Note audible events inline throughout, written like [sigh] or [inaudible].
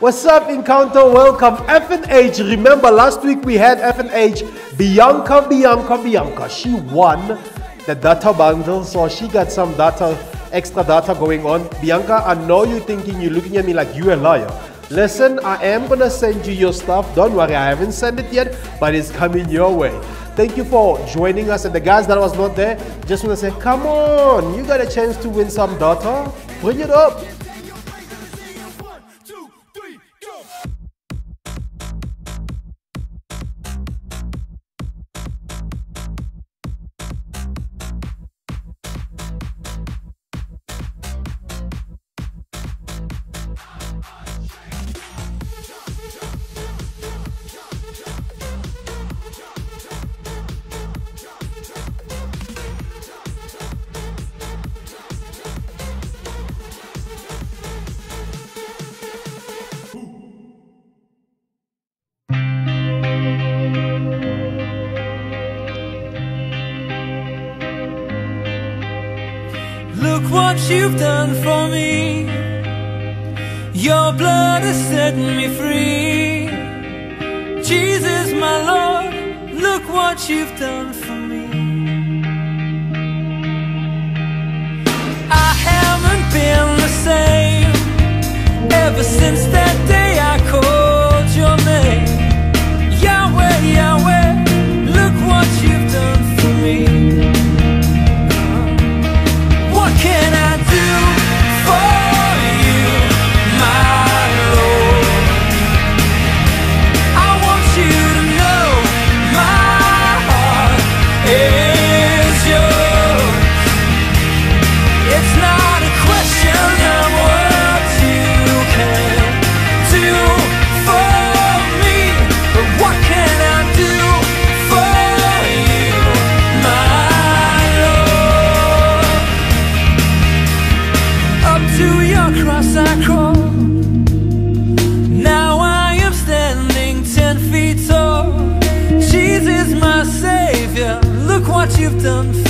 What's up, Encounter? Welcome. FNH. Remember, last week we had FNH. Bianca, Bianca, Bianca. She won the data bundle, so she got some data, extra data going on. Bianca, I know you're thinking, you're looking at me like you're a liar. Listen, I am gonna send you your stuff. Don't worry, I haven't sent it yet, but it's coming your way. Thank you for joining us. And the guys that was not there, just wanna say, come on, you got a chance to win some data. Bring it up. You've done for me. Your blood has set me free. Jesus, my Lord, look what you've done for me. I haven't been the same ever since that day done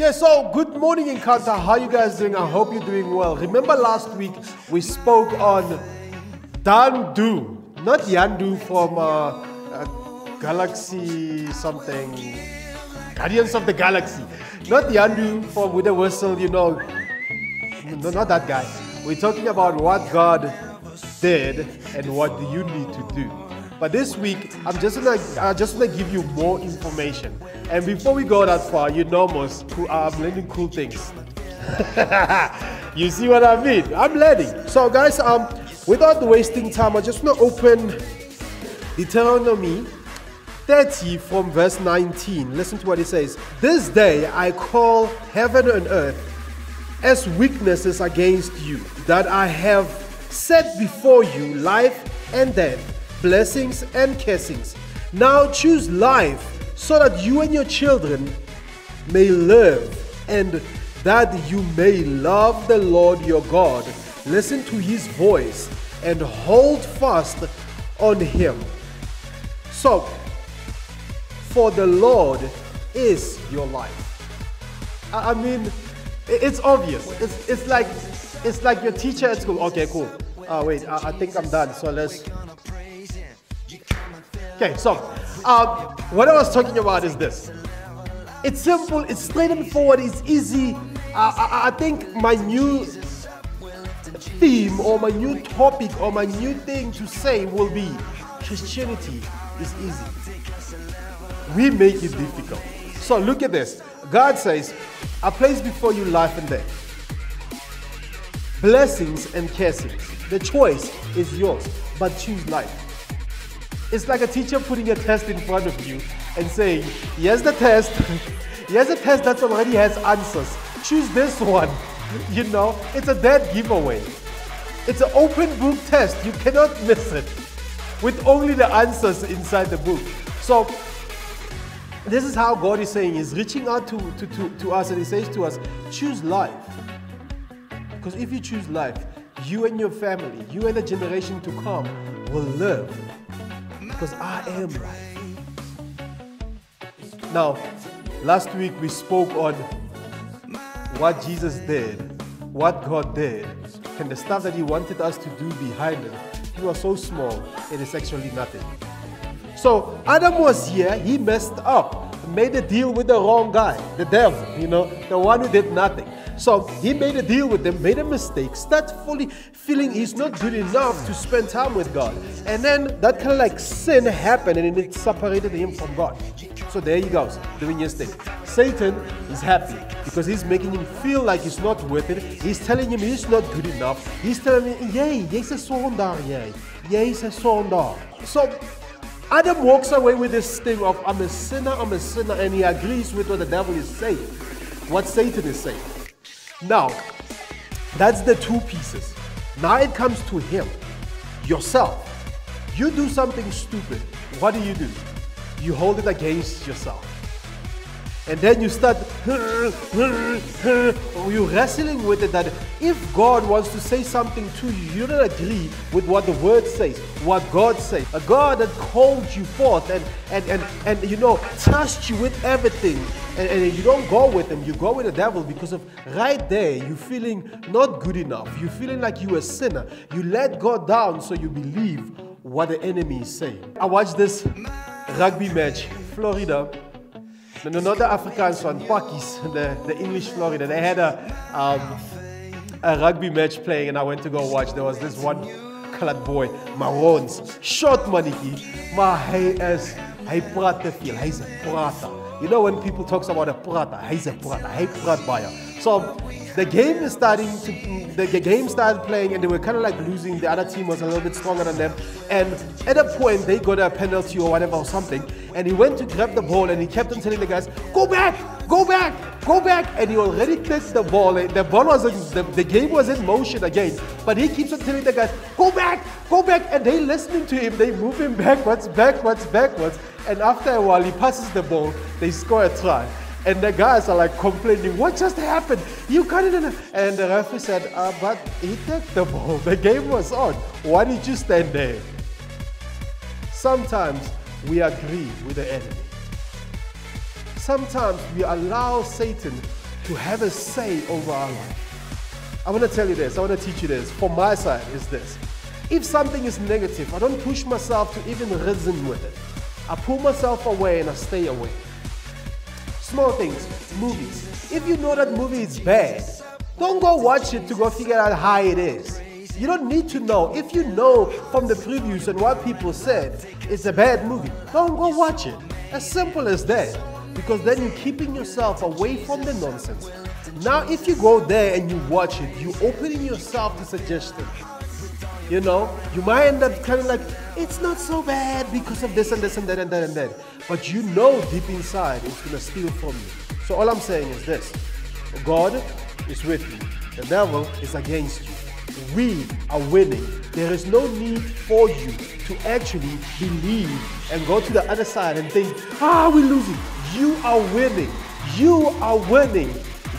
Yeah, so good morning, Encounter. How you guys doing? I hope you're doing well. Remember last week we spoke on Dandu, not Yondu from uh, uh, Galaxy something, Guardians of the Galaxy, not Yondu from with the whistle, you know, no, not that guy. We're talking about what God did and what do you need to do. But this week, I'm just gonna, I'm just gonna give you more information. And before we go that far, you know most, I'm learning cool things. [laughs] you see what I mean? I'm learning. So guys, um, without wasting time, I just wanna open Deuteronomy 30 from verse 19. Listen to what it says. This day I call heaven and earth as witnesses against you, that I have set before you life and death blessings and cursings. Now choose life so that you and your children may live and that you may love the Lord your God. Listen to his voice and hold fast on him. So, for the Lord is your life. I mean, it's obvious. It's, it's like it's like your teacher at school. Okay, cool. Uh, wait, I, I think I'm done. So let's Okay, so um, what I was talking about is this. It's simple, it's straight and forward, it's easy. Uh, I, I think my new theme or my new topic or my new thing to say will be Christianity is easy. We make it difficult. So look at this. God says, I place before you life and death, blessings and cursings. The choice is yours, but choose life. It's like a teacher putting a test in front of you and saying, here's the test. [laughs] here's a test that already has answers. Choose this one. [laughs] You know, it's a dead giveaway. It's an open book test. You cannot miss it with only the answers inside the book. So this is how God is saying, He's reaching out to, to, to, to us and He says to us, choose life. Because if you choose life, you and your family, you and the generation to come will live because I am right. Now, last week we spoke on what Jesus did, what God did, and the stuff that He wanted us to do behind it. He was so small, it is actually nothing. So Adam was here, he messed up, made a deal with the wrong guy, the devil, you know, the one who did nothing. So he made a deal with them, made a mistake, start fully feeling he's not good enough to spend time with God. And then that kind of like sin happened and it separated him from God. So there he goes, doing his thing. Satan is happy because he's making him feel like he's not worth it. He's telling him he's not good enough. He's telling him, yay, jy's 'n sondaar, jy. Jy's 'n sondaar. So Adam walks away with this thing of I'm a sinner, I'm a sinner, and he agrees with what the devil is saying, what Satan is saying. Now, that's the two pieces. Now it comes to him, yourself. You do something stupid, what do you do? You hold it against yourself. And then you start, you're wrestling with it that if God wants to say something to you, you don't agree with what the word says, what God says. A God that called you forth and, and, and, and you know, trust you with everything. And, and you don't go with him, you go with the devil because of right there, you're feeling not good enough. You're feeling like you're a sinner. You let God down so you believe what the enemy is saying. I watched this rugby match, Florida no, no, not the Afrikaans one, Pakis, the, the English Florida. They had a, um, a rugby match playing and I went to go watch. There was this one colored boy, Marons, short maniki, maar hy is, hy praat te veel, hy's 'n prater. You know when people talks about a prater, a prater, hy praat baie. So the game is starting to the game started playing and they were kind of like losing. The other team was a little bit stronger than them. And at a point they got a penalty or whatever or something. And he went to grab the ball and he kept on telling the guys go back! Go back! Go back! And he already touched the ball. The ball was in, the, the game was in motion again. But he keeps on telling the guys go back! Go back! And they listening to him. They move him [laughs] backwards backwards backwards. And after a while he passes the ball. They score a try and the guys are like complaining, what just happened? You in. And the referee said, uh, but he took the ball. The game was on. Why did you stand there? Sometimes we agree with the enemy. sometimes we allow Satan to have a say over our life. I want to tell you this, I want to teach you this. From my side, is this. If something is negative, I don't push myself to even reason with it. I pull myself away and I stay away. Small things, movies. If you know that movie is bad, don't go watch it to go figure out how it is. You don't need to know. If you know from the previews and what people said it's a bad movie, don't go watch it. As simple as that. Because then you're keeping yourself away from the nonsense. Now, if you go there and you watch it, you're opening yourself to suggestions. You know, you might end up kind of like, it's not so bad because of this and this and that and that and that. But you know deep inside it's to steal from you. So all I'm saying is this God is with you, the devil is against you. We are winning. There is no need for you to actually believe and go to the other side and think, ah, we're losing. You are winning. You are winning.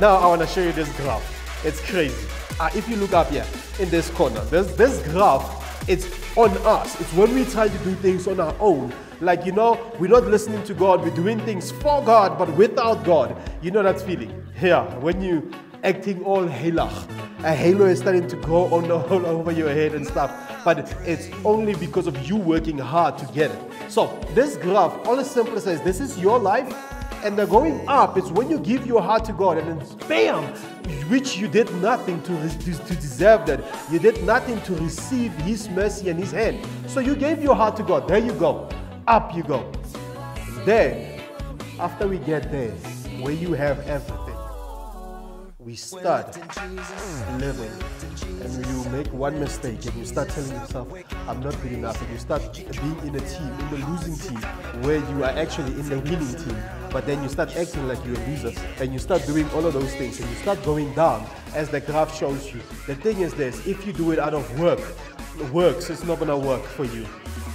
Now I want to show you this graph. It's crazy. Uh, if you look up here in this corner, this, this graph, it's on us. It's when we try to do things on our own. Like, you know, we're not listening to God, we're doing things for God, but without God. You know that feeling? Yeah, when you acting all halo. A halo is starting to grow on all over your head and stuff. But it's only because of you working hard to get it. So this graph, all it simply says, this is your life and the going up is when you give your heart to God and then bam, which you did nothing to, to deserve that. You did nothing to receive His mercy and His hand. So you gave your heart to God. There you go. Up you go. Then, after we get there, where you have everything, we start living and you make one mistake and you start telling yourself, I'm not good enough, and you start being in a team, in the losing team, where you are actually in the winning team, but then you start acting like you're a loser and you start doing all of those things and you start going down as the graph shows you. The thing is this if you do it out of work, works, it's not gonna work for you.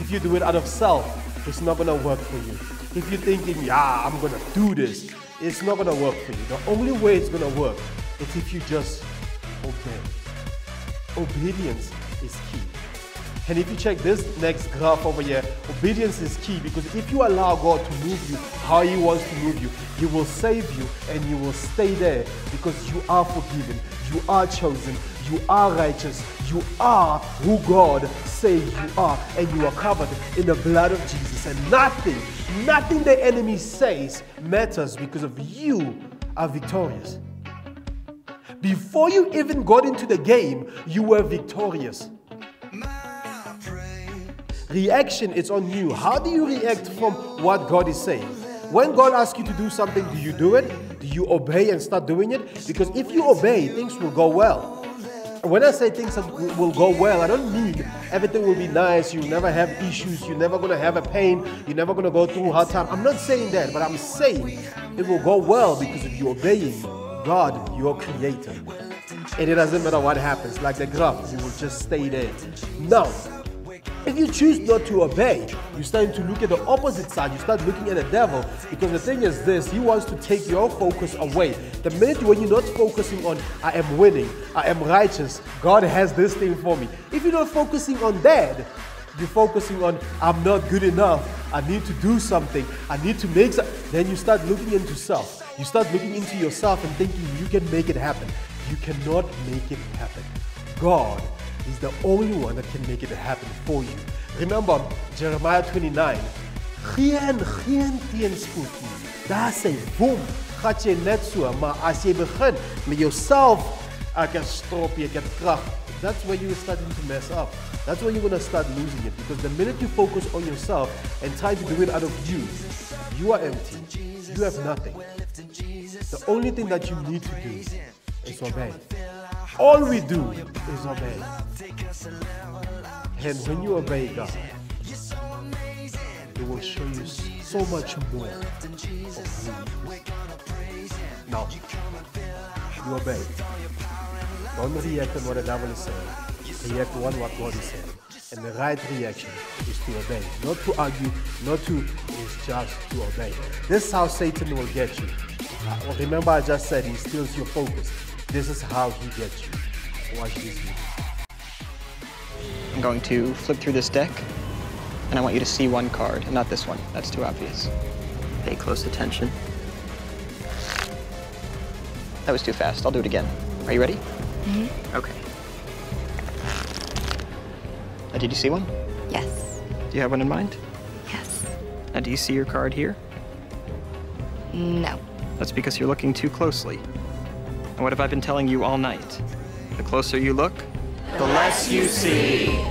If you do it out of self, it's not gonna work for you. If you're thinking, yeah, I'm gonna do this, it's not gonna work for you. The only way it's gonna work is if you just obey. Obedience is key. And if you check this next graph over here, obedience is key because if you allow God to move you how He wants to move you, He will save you and you will stay there because you are forgiven, you are chosen, you are righteous, you are who God says you are, and you are covered in the blood of Jesus. And nothing, nothing the enemy says matters because of you are victorious. Before you even got into the game, you were victorious. Reaction is on you. How do you react from what God is saying? When God asks you to do something, do you do it? Do you obey and start doing it? Because if you obey, things will go well. When I say things will go well, I don't mean everything will be nice, you never have issues, you're never gonna have a pain, you're never gonna go through hard time. I'm not saying that, but I'm saying it will go well because of you obeying God, your creator. And it doesn't matter what happens, like the graph, you will just stay there. Now, if you choose not to obey, you start to look at the opposite side. You start looking at the devil because the thing is this: he wants to take your focus away. The minute when you're not focusing on "I am winning," "I am righteous," God has this thing for me. If you're not focusing on that, you're focusing on "I'm not good enough," "I need to do something," "I need to make," then you start looking into self. You start looking into yourself and thinking you can make it happen. You cannot make it happen. God is the only one that can make it happen for you. Remember Jeremiah 29. Geen geen. Daar sê boom, gaan jy net so, maar as jy begin met jouself ek het strop, ek het krag. That's where you're starting to mess up. That's when you're going to start losing it because the minute you focus on yourself and try to do it out of you, you are empty. You have nothing. The only thing that you need to do is obey. All we do is obey. And when you obey God, it will show you so much more of who He. Now, you obey. Don't react on what the devil is saying. React on what God is saying. And the right reaction is to obey. Not to argue, not to, it's just to obey. This is how Satan will get you. Uh, remember I just said he steals your focus. This is how he gets you. Watch this video. I'm going to flip through this deck, and I want you to see one card, and not this one. That's too obvious. Pay close attention. That was too fast. I'll do it again. Are you ready? Mm-hmm. Okay. Did you see one? Yes. Do you have one in mind? Yes. Now, do you see your card here? No. That's because you're looking too closely. And what have I been telling you all night? The closer you look, the less you see.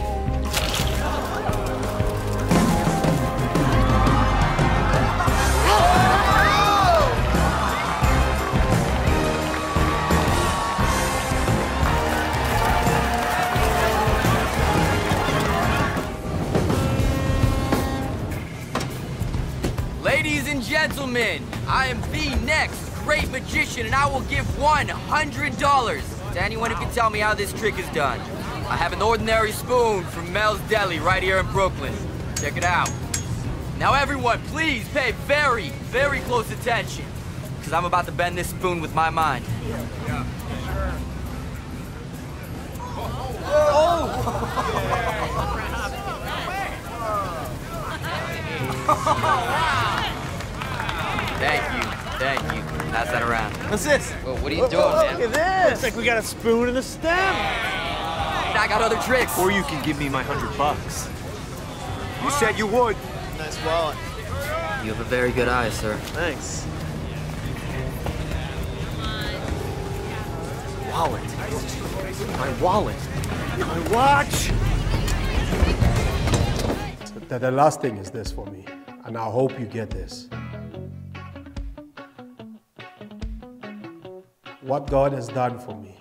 Great magician, and I will give $100 to anyone who can tell me how this trick is done. I have an ordinary spoon from Mel's Deli right here in Brooklyn. Check it out. Now everyone, please pay very, very close attention, because I'm about to bend this spoon with my mind. Oh! [laughs] Thank you, thank you. Pass that around. What's this? Well, what are you doing, man? Look at this. Looks like we got a spoon and a stem. I got other tricks. Or you can give me my hundred bucks. You said you would. Nice wallet. You have a very good eye, sir. Thanks. Wallet. My wallet. My watch. The, the last thing is this for me, and I hope you get this. What God has done for me,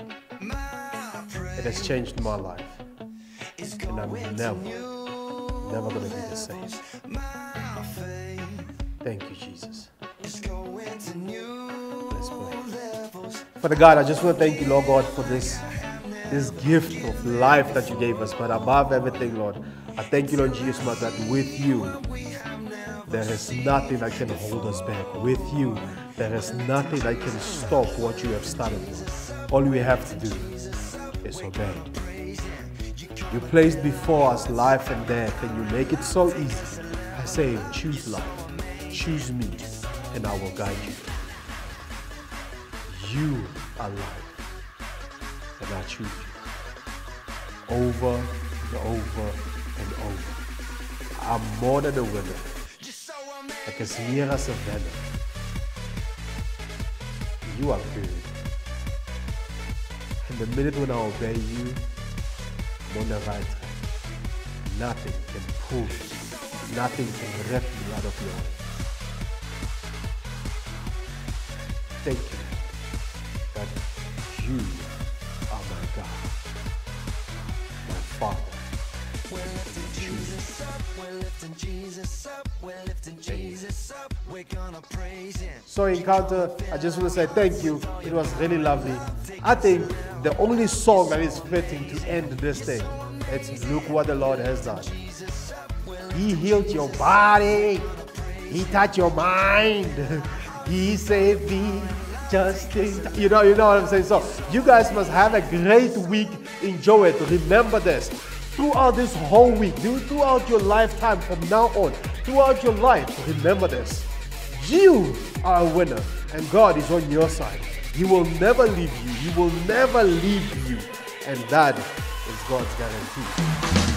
it has changed my life. And I'm never, never going to be the same. Thank you, Jesus. Let's pray. Father God, I just want to thank you, Lord God, for this, this gift of life that you gave us. But above everything, Lord, I thank you, Lord Jesus, that with you, there is nothing that can hold us back. With you, there is nothing that can stop what you have started. All we have to do is obey. You placed before us life and death, and you make it so easy. I say, choose life, choose me, and I will guide you. You are life, and I choose you. Over and over and over. I'm more than a winner. Ek is as 'n wenner. You are good. And the minute when I obey you, I'm on the right track. Nothing can pull. Nothing can rip me out of your hand. Thank you that you are my God, my Father. So Encounter, I just want to say thank you. It was really lovely. I think the only song that is fitting to end this thing, it's Look What the Lord Has Done. He healed your body. He touched your mind. [laughs] He saved me just. You know, you know what I'm saying? So you guys must have a great week. Enjoy it. Remember this. Throughout this whole week, throughout your lifetime from now on, throughout your life, remember this. You are a winner, and God is on your side. He will never leave you. He will never leave you. And that is God's guarantee.